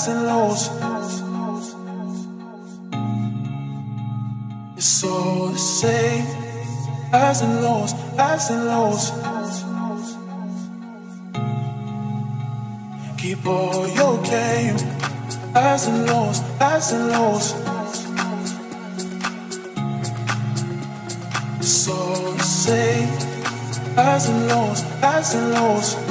highs and lows. It's all the same. Highs and lows, highs and lows. Keep all your game. Highs and lows, highs and lows. It's all the same. Highs and lows, highs and lows.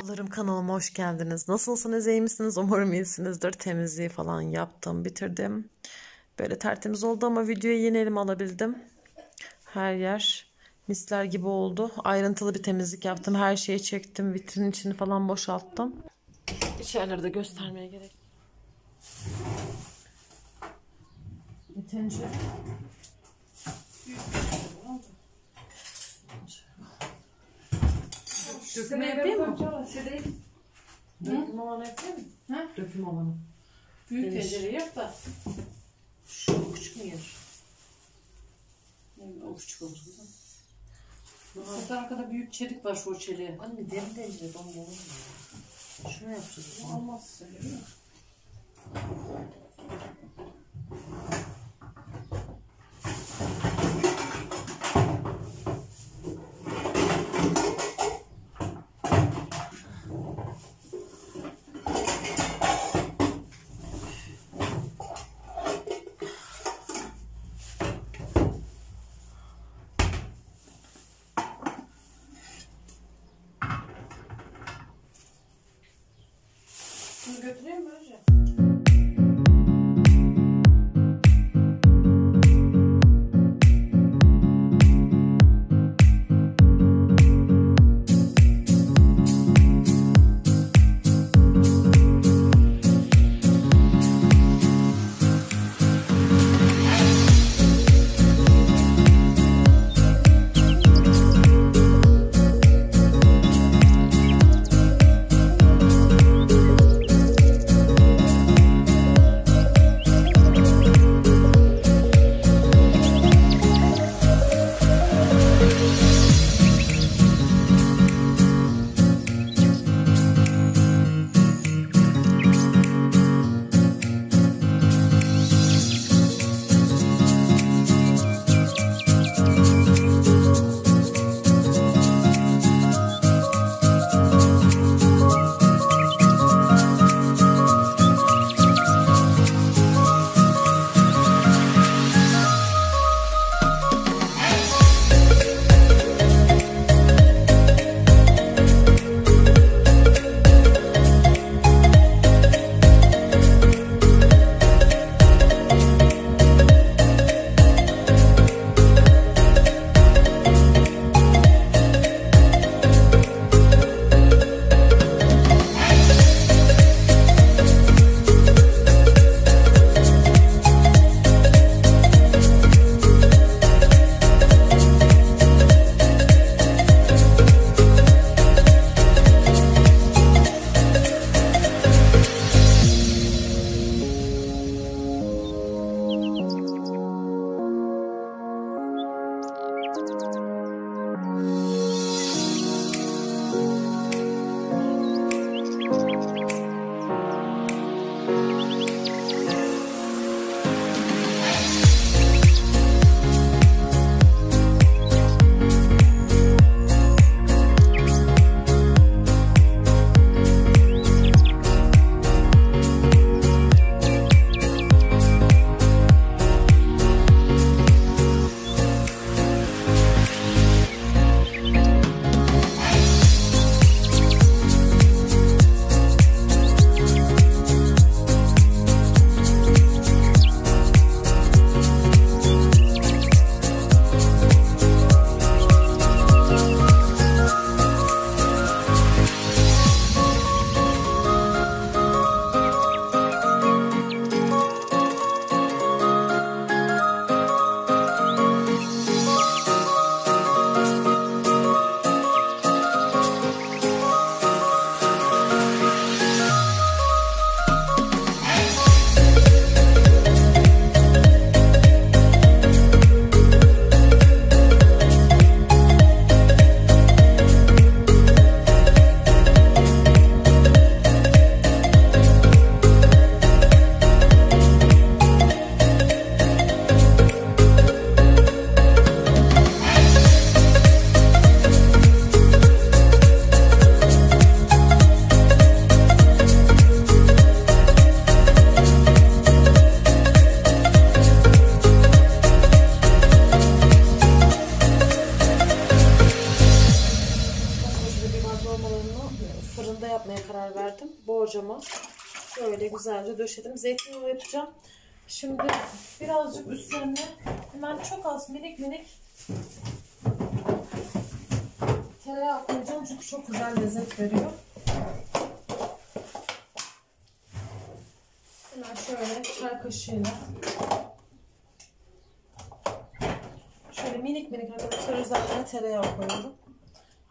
Merhabalarım kanalıma hoş geldiniz. Nasılsınız iyi misiniz? Umarım iyisinizdir. Temizliği falan yaptım bitirdim. Böyle tertemiz oldu ama videoyu yeni elime alabildim. Her yer misler gibi oldu. Ayrıntılı bir temizlik yaptım. Her şeyi çektim. Vitrinin içini falan boşalttım. İçerileri de göstermeye gerek. Bir tencere. Döküme yapayım mı? Döküm olanı yapayım mı? Ha? Döküm olanı. Büyük tencere yap da. Şu küçük mü yer? O küçük olsun. da. Zaten arkada büyük çelik var şu çeliğe. Anne derin tencere don olur mu? Şunu yapacağız. Olmaz söylüyor borcama şöyle güzelce döşedim. Zeytinyağı yapacağım. Şimdi birazcık üstlerine hemen çok az minik minik tereyağı koyacağım çünkü çok güzel lezzet veriyor. Hemen şöyle çay kaşığıyla şöyle minik minik arkadaşlar üzerine tereyağı koyuyorum.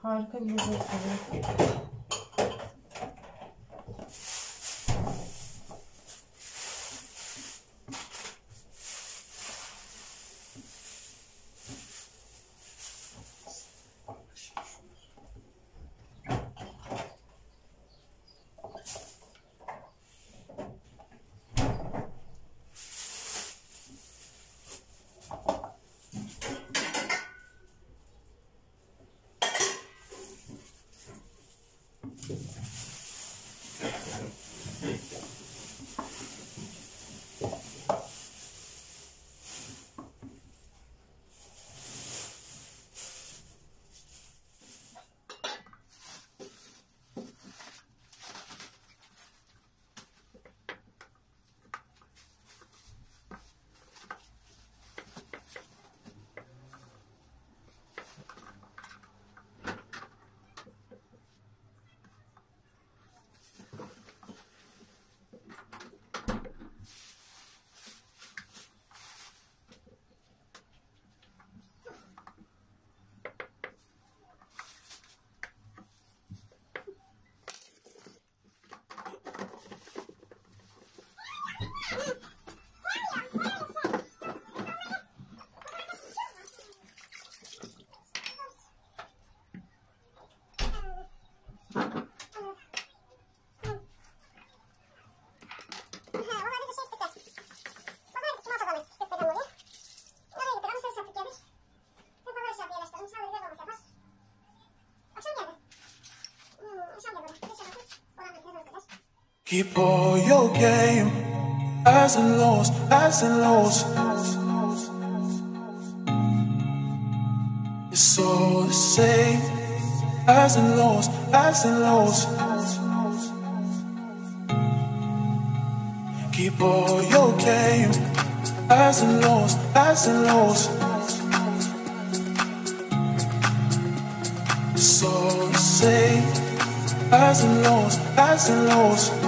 Harika bir lezzet. Keep all your game, highs and lows, highs and lows. It's all the same, highs and lows, highs and lows. Keep all your game, highs and lows, highs and lows. It's all the same, highs and lows, highs and lows.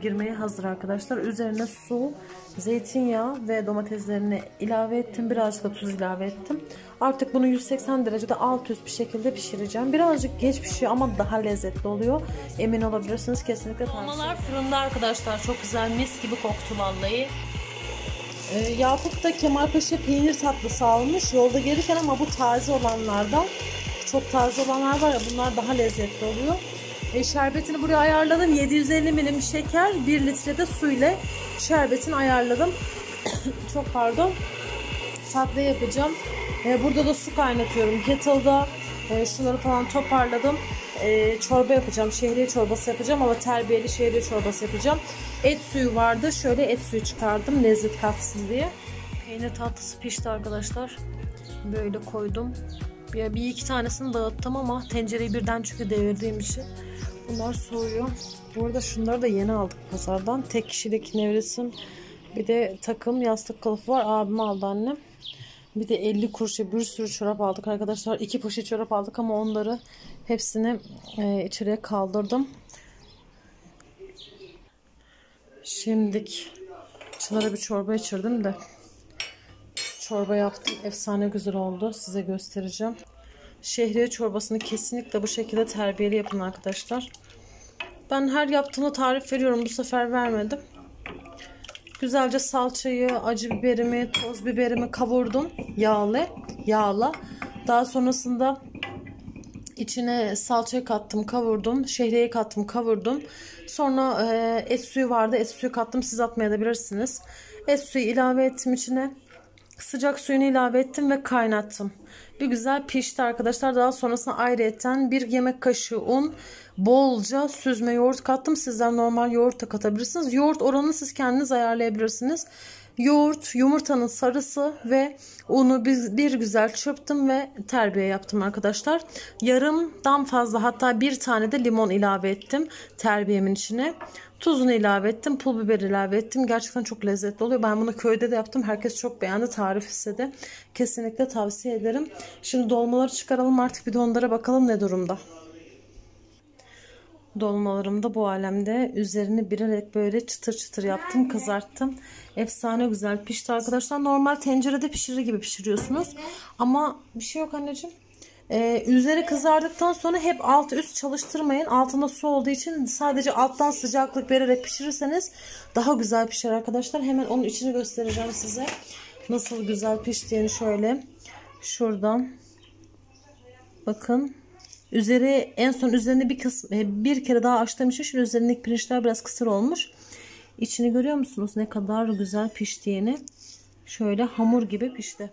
Girmeye hazır arkadaşlar. Üzerine su, zeytinyağı ve domateslerini ilave ettim. Birazcık da tuz ilave ettim. Artık bunu 180 derecede alt üst bir şekilde pişireceğim. Birazcık geç pişiyor ama daha lezzetli oluyor. Emin olabilirsiniz kesinlikle Dolmalar fırında arkadaşlar. Çok güzel mis gibi koktu vallahi. Ee, Yakup da Kemalpaşa peynir tatlısı almış yolda gelirken ama bu taze olanlardan. Çok taze olanlar var ya bunlar daha lezzetli oluyor. E, şerbetini buraya ayarladım. 750 milim şeker, 1 litre de su ile şerbetini ayarladım. Çok pardon. Tatlı yapacağım. E, burada da su kaynatıyorum. Kettle'da e, şunları falan toparladım. E, çorba yapacağım. Şehriye çorbası yapacağım ama terbiyeli şehriye çorbası yapacağım. Et suyu vardı. Şöyle et suyu çıkardım lezzet katsın diye. Peynir tatlısı pişti arkadaşlar. Böyle koydum. Bir, bir iki tanesini dağıttım ama tencereyi birden çünkü devirdiğim için. Bunlar soğuyor. Bu arada şunları da yeni aldık pazardan. Tek kişilik nevresim. Bir de takım yastık kılıfı var. Abim aldı annem. Bir de 50 kuruşa bir sürü çorap aldık arkadaşlar. İki poşet çorap aldık ama onları hepsini e, içeriye kaldırdım. Şimdik Çınar'a bir çorba içirdim de çorba yaptım. Efsane güzel oldu. Size göstereceğim. Şehriye çorbasını kesinlikle bu şekilde terbiyeli yapın arkadaşlar. Ben her yaptığımda tarif veriyorum. Bu sefer vermedim. Güzelce salçayı, acı biberimi, toz biberimi kavurdum. Yağlı, yağla. Daha sonrasında içine salçayı kattım, kavurdum. Şehriyeyi kattım, kavurdum. Sonra e, et suyu vardı. Et suyu kattım. Siz atmayabilirsiniz. Et suyu ilave ettim içine. Sıcak suyunu ilave ettim ve kaynattım. Bir güzel pişti arkadaşlar. Daha sonrasında ayrıyeten bir yemek kaşığı un, bolca süzme yoğurt kattım. Sizler normal yoğurt da katabilirsiniz. Yoğurt oranını siz kendiniz ayarlayabilirsiniz. Yoğurt, yumurtanın sarısı ve unu bir, bir güzel çırptım ve terbiye yaptım arkadaşlar. Yarımdan fazla hatta bir tane de limon ilave ettim terbiyemin içine. Tuzunu ilave ettim. Pul biber ilave ettim. Gerçekten çok lezzetli oluyor. Ben bunu köyde de yaptım. Herkes çok beğendi. Tarif istedi. Kesinlikle tavsiye ederim. Şimdi dolmaları çıkaralım artık bir de onlara bakalım ne durumda. Dolmalarım da bu alemde. Üzerini bilerek böyle çıtır çıtır yaptım. Kızarttım. Efsane güzel pişti arkadaşlar. Normal tencerede pişirir gibi pişiriyorsunuz. Ama bir şey yok anneciğim. Ee, üzeri kızardıktan sonra hep alt üst çalıştırmayın. Altında su olduğu için sadece alttan sıcaklık vererek pişirirseniz daha güzel pişer arkadaşlar. Hemen onun içini göstereceğim size. Nasıl güzel piştiğini şöyle şuradan bakın. Üzeri en son üzerine bir kısım bir kere daha açtığım için şu üzerindeki pirinçler biraz kısır olmuş. İçini görüyor musunuz ne kadar güzel piştiğini? Şöyle hamur gibi pişti.